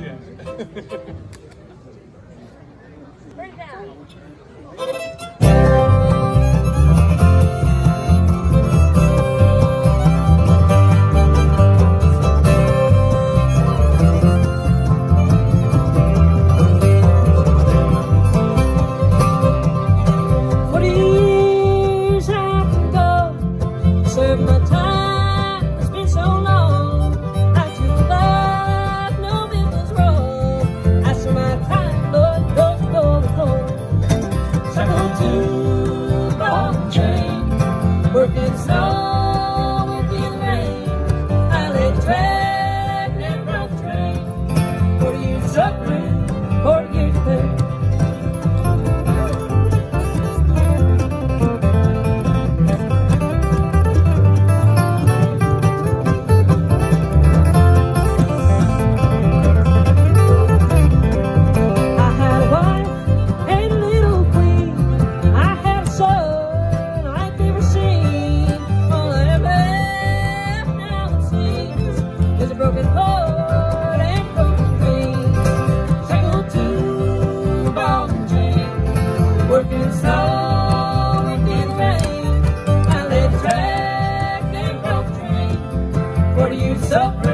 yeah. Bring it down. What are you stuck? working so in rain. I track and you?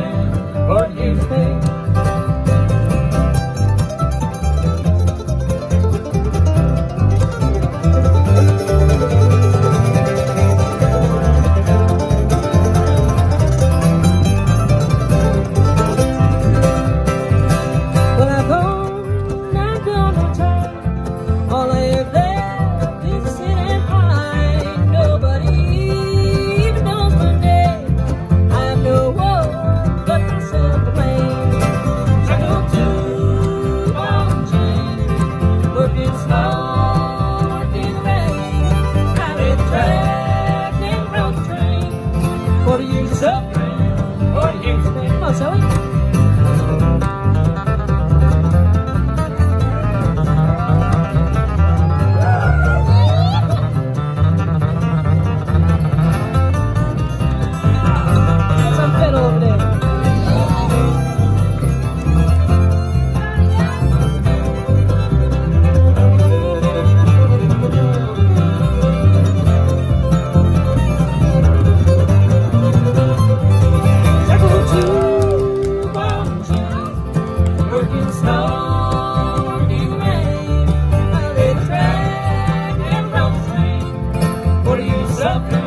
love.